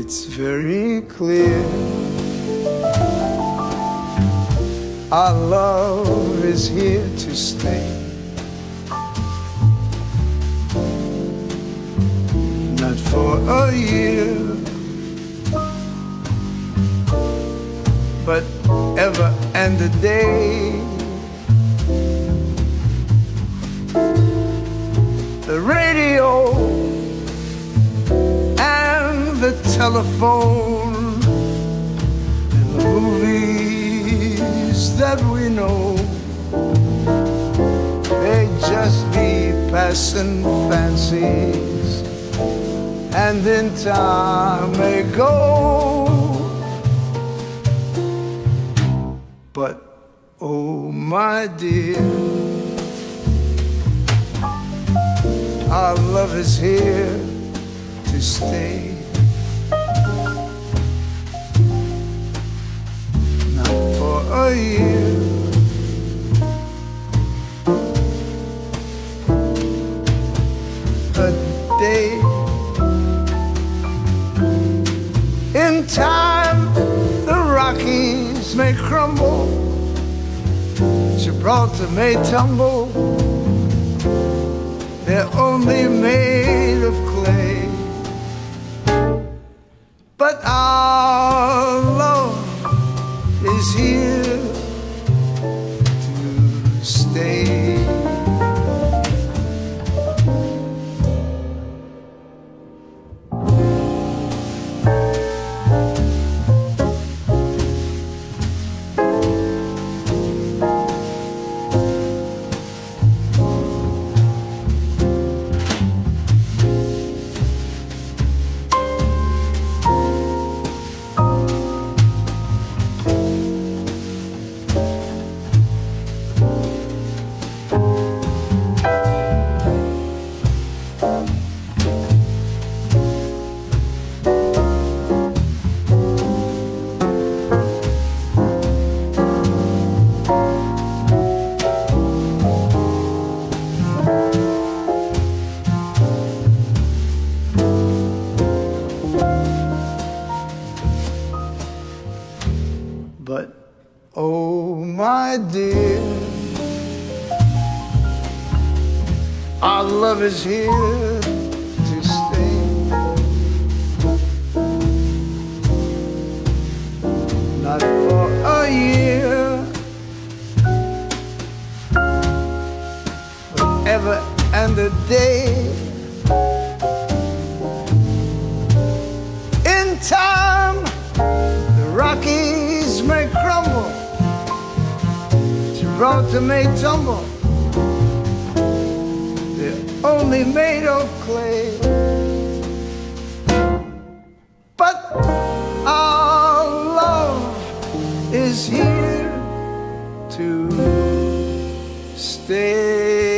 it's very clear. Our love is here to stay. Not for a year, but ever and a day. Telephone and the movies that we know may just be passing fancies and in time may go but oh my dear our love is here to stay. A day. In time, the Rockies may crumble. Gibraltar may tumble. They're only made of clay. But our love is here stay. But oh my dear, our love is here to stay. Not for a year, but ever and a day. In time, the Rockies may crumble, Gibraltar may tumble. Only made of clay. But our love is here to stay.